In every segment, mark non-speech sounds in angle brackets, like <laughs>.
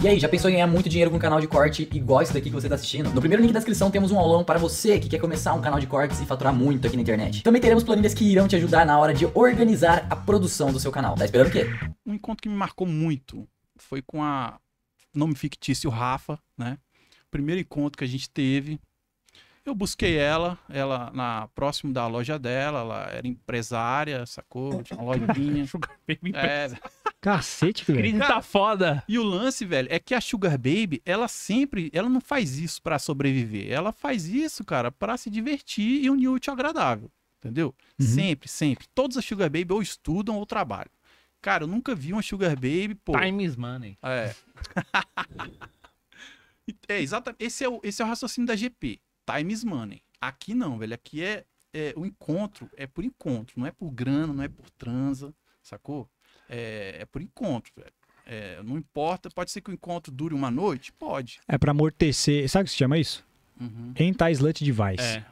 E aí, já pensou em ganhar muito dinheiro com um canal de corte igual esse daqui que você tá assistindo? No primeiro link da descrição temos um aulão para você que quer começar um canal de cortes e faturar muito aqui na internet. Também teremos planilhas que irão te ajudar na hora de organizar a produção do seu canal. Tá esperando o quê? Um encontro que me marcou muito foi com a nome fictício Rafa, né? Primeiro encontro que a gente teve. Eu busquei ela, ela na próximo da loja dela, ela era empresária, sacou? Tinha uma lojinha. <laughs> é, Cacete, velho. Crise tá foda. E o lance, velho, é que a Sugar Baby, ela sempre, ela não faz isso pra sobreviver. Ela faz isso, cara, pra se divertir e unir o útil agradável. Entendeu? Uhum. Sempre, sempre. Todas as Sugar Baby ou estudam ou trabalham. Cara, eu nunca vi uma Sugar Baby, pô. Time is money. É. <laughs> é, exatamente. Esse é, o, esse é o raciocínio da GP. Time is money. Aqui não, velho. Aqui é, é o encontro, é por encontro. Não é por grana, não é por transa, sacou? É, é por encontro, velho. É, não importa, pode ser que o encontro dure uma noite? Pode. É pra amortecer. Sabe o que se chama isso? Uhum. Anti-slut device. É.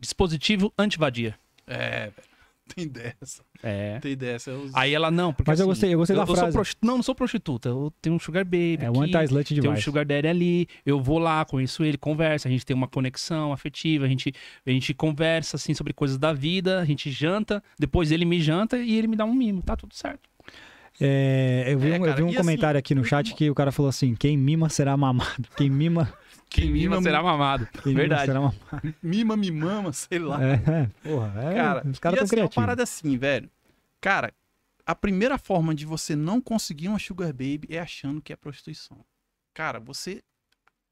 Dispositivo antivadia. É, velho. <laughs> Tem dessa. É. Tem dessa. Eu... Aí ela não, porque Mas eu assim, gostei- eu gostei da sou frase. Não, não sou prostituta. Eu tenho um sugar baby É aqui, anti-slut tem um device. sugar daddy ali, eu vou lá, conheço ele, conversa, a gente tem uma conexão afetiva, a gente, a gente conversa, assim, sobre coisas da vida, a gente janta, depois ele me janta e ele me dá um mimo, tá tudo certo. É, eu vi É, um, eu cara, vi um comentário assim, aqui no chat que o cara falou assim: quem mima será mamado. <laughs> Quem mima, Quem mima será mamado. quem Verdade. mima será mamado. <laughs> Mima, me mama, sei lá. É, é, porra, é, Cara, os caras e tão assim, é uma criativos. parada assim, velho. Cara, a primeira forma de você não conseguir uma sugar baby é achando que é prostituição. Cara, você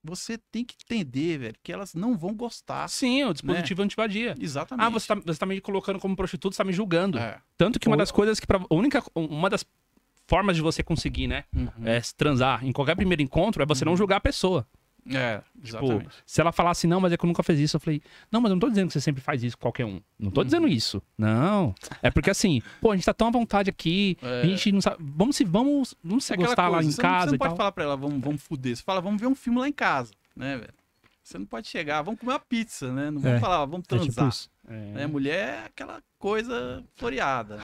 você tem que entender, velho, que elas não vão gostar. Sim, o dispositivo antivadia. Exatamente. Ah, você tá, você tá me colocando como prostituta, você tá me julgando. É. Tanto que uma Ou- das coisas que. Pra, a única. Uma das formas de você conseguir, né? Uhum. É, se transar em qualquer primeiro encontro é você não julgar a pessoa. É, Tipo, exatamente. se ela falasse, não, mas é que eu nunca fiz isso, eu falei, não, mas eu não tô dizendo que você sempre faz isso com qualquer um. Não tô dizendo isso. Não. É porque assim, pô, a gente tá tão à vontade aqui, É. a gente não sabe. Vamos se, vamos, vamos se É gostar lá coisa, em você não- casa Você não pode tal. falar pra ela, vamos, vamos fuder. Você fala, vamos ver um filme lá em casa, né, velho? Você não pode chegar, vamos comer uma pizza, né? Não vamos É. falar, vamos É tipo transar. É. Mulher é aquela coisa floreada.